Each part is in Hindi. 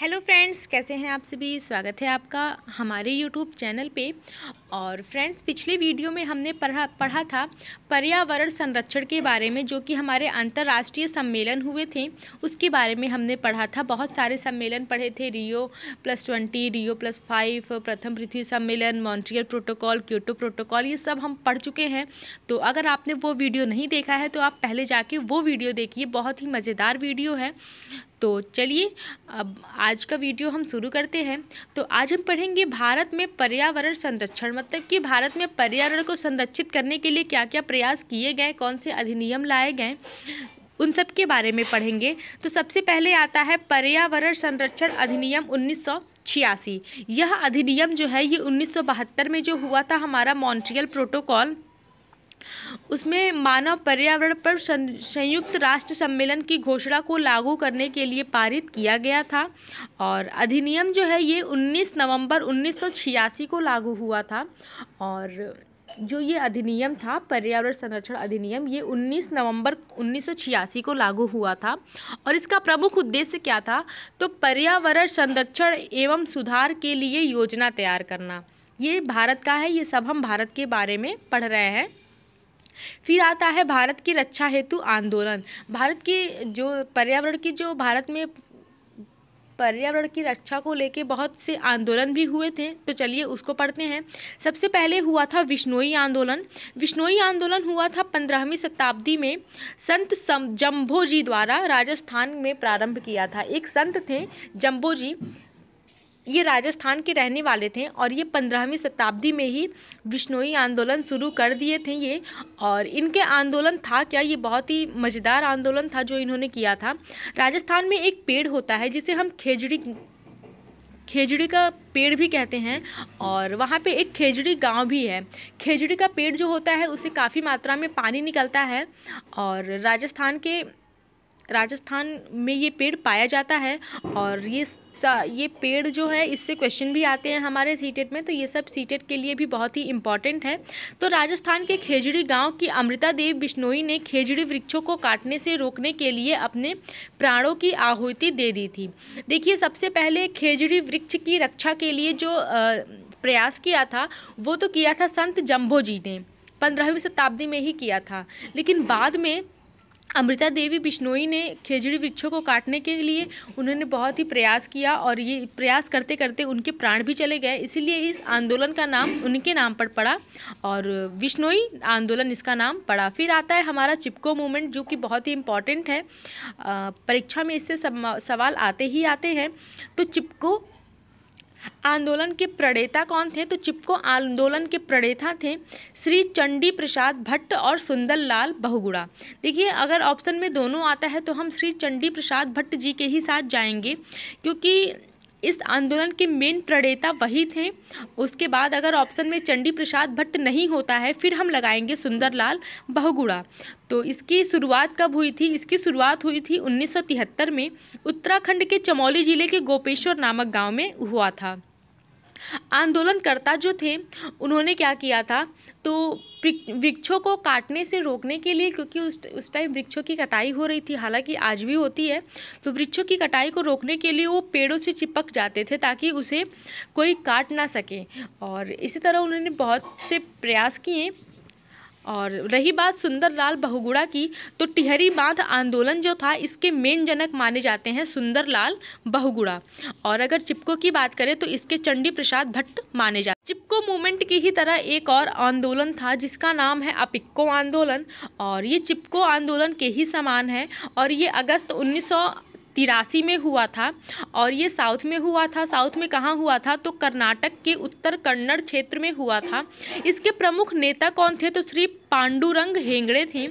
हेलो फ्रेंड्स कैसे हैं आप सभी? स्वागत है आपका हमारे यूट्यूब चैनल पे। और फ्रेंड्स पिछले वीडियो में हमने पढ़ा पढ़ा था पर्यावरण संरक्षण के बारे में, जो कि हमारे अंतर्राष्ट्रीय सम्मेलन हुए थे, उसके बारे में हमने पढ़ा था। बहुत सारे सम्मेलन पढ़े थे Rio plus twenty Rio plus five प्रथम पृथ्वी सम्मेलन मॉन्ट्रियल प्रोटोकॉल क्योटो प्रोटोकॉल ये सब हम पढ़ चुके हैं। तो अगर आपने वो वीडियो नहीं देखा है तो आप पहले जाके वो वीडियो देखिए, बहुत ही मज़ेदार वीडियो है। तो चलिए, अब आज का वीडियो हम शुरू करते हैं। तो आज हम पढ़ेंगे भारत में पर्यावरण संरक्षण मतलब कि भारत में पर्यावरण को संरक्षित करने के लिए क्या क्या प्रयास किए गए कौन से अधिनियम लाए गए, उन सब के बारे में पढ़ेंगे। तो सबसे पहले आता है पर्यावरण संरक्षण अधिनियम उन्नीस छियासी। यह अधिनियम जो है, ये उन्नीस सौ बहत्तर में जो हुआ था हमारा मॉन्ट्रियल प्रोटोकॉल उसमें मानव पर्यावरण पर संयुक्त राष्ट्र सम्मेलन की घोषणा को लागू करने के लिए पारित किया गया था और अधिनियम जो है ये 19 नवंबर उन्नीस सौ छियासी को लागू हुआ था और जो ये अधिनियम था, पर्यावरण संरक्षण अधिनियम, ये 19 नवंबर उन्नीस सौ छियासी को लागू हुआ था। और इसका प्रमुख उद्देश्य क्या था? तो पर्यावरण संरक्षण एवं सुधार के लिए योजना तैयार करना। ये भारत का है, ये सब हम भारत के बारे में पढ़ रहे हैं। फिर आता है भारत की रक्षा हेतु आंदोलन। भारत की जो पर्यावरण की जो भारत में पर्यावरण की रक्षा को लेके बहुत से आंदोलन भी हुए थे तो चलिए उसको पढ़ते हैं। सबसे पहले हुआ था विष्णोई आंदोलन। विष्णोई आंदोलन हुआ था पंद्रहवीं शताब्दी में। संत जम्भो जी द्वारा राजस्थान में प्रारंभ किया था। एक संत थे जम्बो जी ये राजस्थान के रहने वाले थे और ये पंद्रहवीं शताब्दी में ही विष्णोई आंदोलन शुरू कर दिए थे ये। और इनके आंदोलन था क्या? ये बहुत ही मज़ेदार आंदोलन था जो इन्होंने किया था। राजस्थान में एक पेड़ होता है जिसे हम खेजड़ी खेजड़ी का पेड़ भी कहते हैं और वहाँ पे एक खेजड़ी गाँव भी है। खेजड़ी का पेड़ जो होता है, उसे काफ़ी मात्रा में पानी निकलता है और राजस्थान के, राजस्थान में ये पेड़ पाया जाता है और ये ये पेड़ जो है, इससे क्वेश्चन भी आते हैं हमारे सीटेट में तो ये सब सीटेट के लिए भी बहुत ही इंपॉर्टेंट है। तो राजस्थान के खेजड़ी गाँव की अमृता देव बिश्नोई ने खेजड़ी वृक्षों को काटने से रोकने के लिए अपने प्राणों की आहुति दे दी थी। देखिए, सबसे पहले खेजड़ी वृक्ष की रक्षा के लिए जो प्रयास किया था, वो तो किया था संत जम्भो जी ने। पंद्रहवीं शताब्दी में ही किया था। लेकिन बाद में अमृता देवी बिश्नोई ने खेजड़ी वृक्षों को काटने के लिए उन्होंने बहुत ही प्रयास किया और ये प्रयास करते करते उनके प्राण भी चले गए। इसीलिए इस आंदोलन का नाम उनके नाम पर पड़ा और बिश्नोई आंदोलन इसका नाम पड़ा। फिर आता है हमारा चिपको मूवमेंट जो कि बहुत ही इंपॉर्टेंट है। परीक्षा में इससे सवाल आते ही आते हैं। तो चिपको आंदोलन के प्रणेता कौन थे? तो चिपको आंदोलन के प्रणेता थे श्री चंडी प्रसाद भट्ट और सुंदरलाल बहुगुड़ा देखिए, अगर ऑप्शन में दोनों आता है तो हम श्री चंडी प्रसाद भट्ट जी के ही साथ जाएँगे, क्योंकि इस आंदोलन के मेन प्रणेता वही थे। उसके बाद अगर ऑप्शन में चंडी प्रसाद भट्ट नहीं होता है, फिर हम लगाएँगे सुंदरलाल बहुगुड़ा तो इसकी शुरुआत कब हुई थी? इसकी शुरुआत हुई थी उन्नीस सौ तिहत्तर में। उत्तराखंड के चमौली ज़िले के गोपेश्वर नामक गाँव में हुआ था। आंदोलनकर्ता जो थे, उन्होंने क्या किया था? तो वृक्षों को काटने से रोकने के लिए, क्योंकि उस उस टाइम वृक्षों की कटाई हो रही थी, हालाँकि आज भी होती है तो वृक्षों की कटाई को रोकने के लिए वो पेड़ों से चिपक जाते थे, ताकि उसे कोई काट ना सके। और इसी तरह उन्होंने बहुत से प्रयास किए और रही बात सुंदरलाल बहुगुड़ा की तो टिहरी बाँध आंदोलन जो था, इसके मेन जनक माने जाते हैं सुंदरलाल बहुगुड़ा और अगर चिपको की बात करें तो इसके चंडी प्रसाद भट्ट माने जाते चिपको मूवमेंट की ही तरह एक और आंदोलन था, जिसका नाम है अपिक्को आंदोलन। और ये चिपको आंदोलन के ही समान है। और ये अगस्त उन्नीस सौ तिरासी में हुआ था और ये साउथ में हुआ था। साउथ में कहाँ हुआ था? तो कर्नाटक के उत्तर कन्नड़ क्षेत्र में हुआ था। इसके प्रमुख नेता कौन थे? तो श्री पांडुरंग हेंगड़े थे।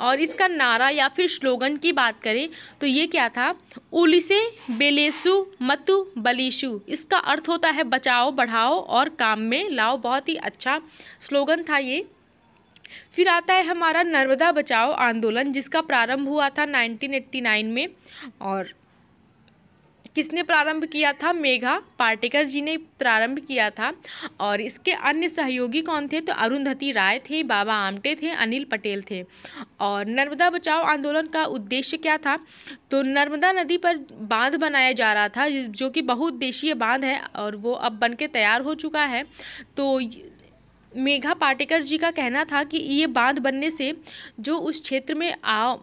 और इसका नारा या फिर स्लोगन की बात करें तो ये क्या था? उलिसे बेलेसु मतु बलीशु। इसका अर्थ होता है बचाओ, बढ़ाओ और काम में लाओ। बहुत ही अच्छा स्लोगन था ये। फिर आता है हमारा नर्मदा बचाओ आंदोलन, जिसका प्रारंभ हुआ था 1989 में। और किसने प्रारंभ किया था? मेघा पाटेकर जी ने प्रारंभ किया था। और इसके अन्य सहयोगी कौन थे? तो अरुंधति राय थे, बाबा आमटे थे, अनिल पटेल थे। और नर्मदा बचाओ आंदोलन का उद्देश्य क्या था? तो नर्मदा नदी पर बाँध बनाया जा रहा था, जो कि बहुउद्देशीय बाँध है, और वो अब बन के तैयार हो चुका है। तो मेघा पाटेकर जी का कहना था कि ये बाँध बनने से जो उस क्षेत्र में आ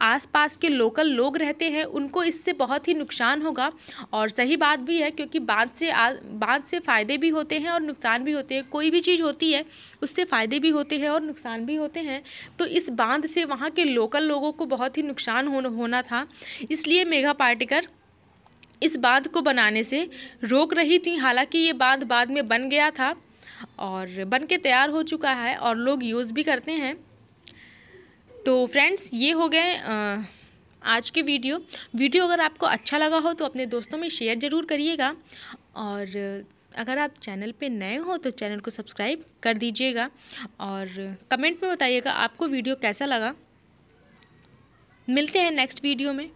आसपास के लोकल लोग रहते हैं उनको इससे बहुत ही नुकसान होगा। और सही बात भी है क्योंकि बाँध से बाँध से फ़ायदे भी होते हैं और नुकसान भी होते हैं। कोई भी चीज़ होती है उससे फ़ायदे भी होते हैं और नुकसान भी होते हैं। तो इस बाँध से वहाँ के लोकल लोगों को बहुत ही नुकसान हो, होना था। इसलिए मेघा पाटेकर इस बाँध को बनाने से रोक रही थी। हालाँकि ये बाँध बाद में बन गया था और बन के तैयार हो चुका है और लोग यूज़ भी करते हैं। तो फ्रेंड्स, ये हो गए आज के वीडियो। वीडियो अगर आपको अच्छा लगा हो तो अपने दोस्तों में शेयर ज़रूर करिएगा। और अगर आप चैनल पे नए हो तो चैनल को सब्सक्राइब कर दीजिएगा और कमेंट में बताइएगा आपको वीडियो कैसा लगा। मिलते हैं नेक्स्ट वीडियो में।